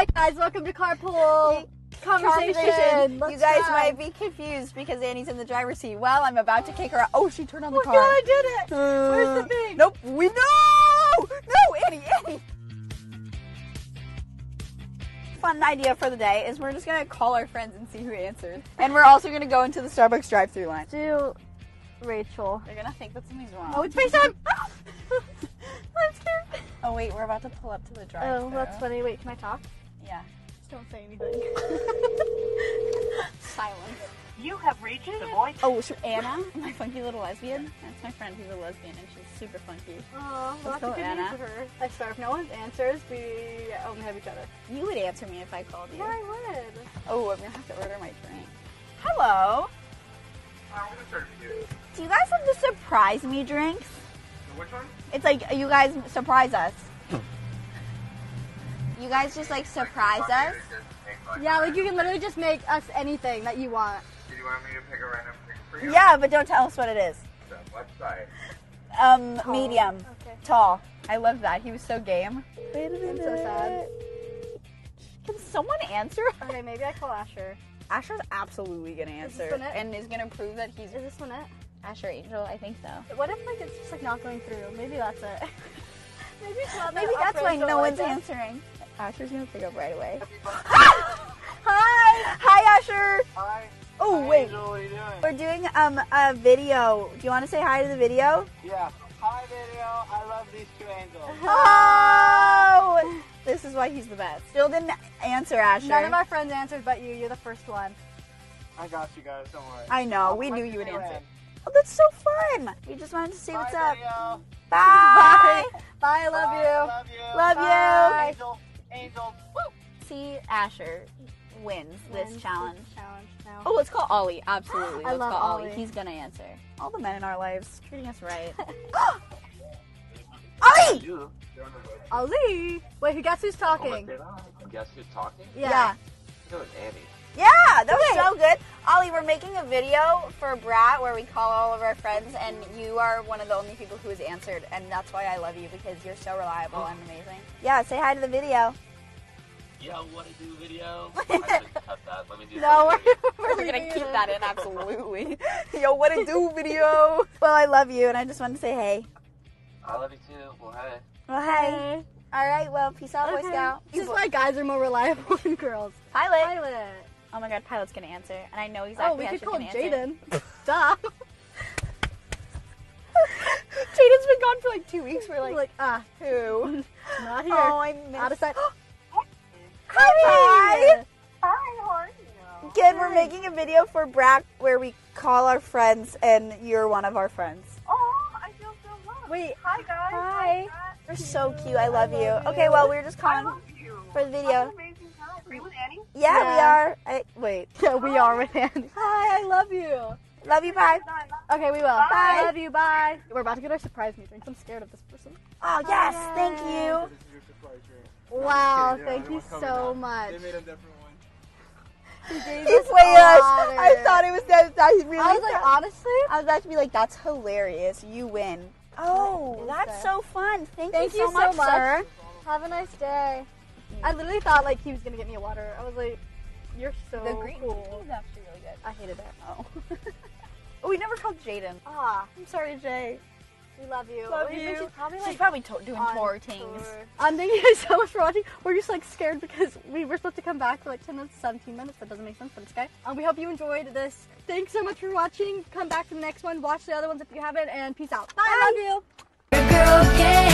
Alright guys, welcome to Carpool Conversation. Conversation. Let's You guys try. might be confused because Annie's in the driver's seat. Well, I'm about to kick her out. Oh, she turned on the Oh car. god, I did it! Where's the thing? Nope. We no, no, Annie, Annie. Fun idea for the day is we're just gonna call our friends and see who answers, and we're also gonna go into the Starbucks drive-through line. Do Rachel. They're gonna think that something's wrong. Oh, it's FaceTime! I'm scared. Oh wait, we're about to pull up to the drive-through. Oh, that's funny. Wait, can I talk? Yeah. Just don't say anything. Silence. You have reached the voice. Oh, so Anna, my funky little lesbian. That's my friend who's a lesbian, and she's super funky. Oh, Let's go, good Anna. news for her. I swear, if no one answers, we only have each other. You would answer me if I called you. Yeah, I would. Oh, I'm gonna have to order my drink. Hello. I'm gonna serve you. Do you guys have the surprise me drinks? Which one? It's like you guys surprise us. You guys just like surprise us. Yeah, like you can literally just make us anything that you want. Did you want me to pick a random thing for you? Yeah, but don't tell us what it is. So, what size? Um, Tall. medium, Okay. tall. I love that. He was so game. I'm so sad. Can someone answer? Okay, maybe I call Asher. Asher's absolutely gonna Is this answer one and is gonna prove that he's Is this one it? Asher Angel. I think so. What if like it's just like not going through? Maybe that's it. maybe it's not Maybe that that's why no like one's us. answering. Asher's gonna pick up right away. Hi. Hi, Asher. Hi. Oh Hi, wait, Angel, what are you doing? we're doing um a video. Do you want to say hi to the video? Yeah. Hi, video. I love these two angels. Oh, this is why he's the best. Still didn't answer, Asher. None of our friends answered but you. You're the first one. I got you guys. Don't worry. I know. We knew you would answer. when. Oh, that's so fun. We just wanted to see what's up. Video. Bye. Bye. I love Bye, you. Love you. Love you. Angel. Angel. Woo. See, Asher wins this challenge. Challenge now. Oh, let's call Ollie. Absolutely. I Let's love call Ollie. Ollie. He's gonna answer. All the men in our lives treating us right. Ollie. You. Ollie. Wait, who guess who's oh, talking? Guess who's talking? Yeah. It was Annie. Yeah, that was so good. Ollie, we're making a video for Brat where we call all of our friends, and you are one of the only people who has answered, and that's why I love you because you're so reliable and amazing. Yeah, say hi to the video. Yo, what to do video? I should cut that. Let me do No, something. we're, We're gonna keep that in, absolutely. Yo, what it do, video? Well, I love you, and I just wanted to say hey. I love you too. Well, hey. Well, hey. All right, well, peace out, Boy Scout. This is why guys are more reliable than girls. Pilot. Pilot. Oh my God, Pilot's gonna answer, and I know Oh, exactly we how could she call can answer. Jaden. Duh. Jaden's been gone for like two weeks. We're like, like, ah, who? not here. Oh, I missed. Out of sight. Hi. Hi, how are you? Good. We're making a video for Brat where we call our friends, and you're one of our friends. Oh, I feel so loved. Wait. Hi, guys. Hi. guys. You're so cute. I love, you. love you. Okay, well, we're just I calling love you. for the video. amazing time. Are you with Annie? Yeah, we are. I, wait. Yeah, we are with Andy. Hi, I love you. Love you. Bye. Okay, we will. Bye. Love you. Bye. We're about to get our surprise meet drinks. I'm scared of this person. Oh yes, thank you. This is your. Wow, Yeah, thank they you so that. much. They made a different one. He gave He's us way us. I thought it was that. that really I was like, honestly, I was about to be like, that's hilarious. You win. Oh, that's so fun. Thank, Thank you so you so much, much. sir. have a nice day. I literally thought like he was gonna get me a water. I was like, you're so The green cool. tea is actually really good. I hated it. Oh. oh, we never called Jaden. Ah, I'm sorry, Jay. We love you. Love Wait, you. She's probably She's probably to- doing on tour things. tour. Um, thank you guys so much for watching. We're just like scared because we were supposed to come back for like 10 minutes, 17 minutes. That doesn't make sense, but it's okay. Um, we hope you enjoyed this. Thanks so much for watching. Come back to the next one. Watch the other ones if you haven't, and peace out. Bye. I love you. Girl, get